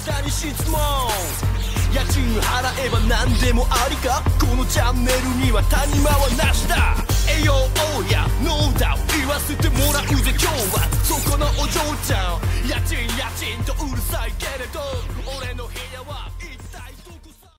さに質問。家賃払えば何でもありか？このチャンネルには谷間はなしだ。栄養やノーダウ言わせてもらうぜ今日は。そこのお嬢ちゃん。家賃家賃とうるさいけれど。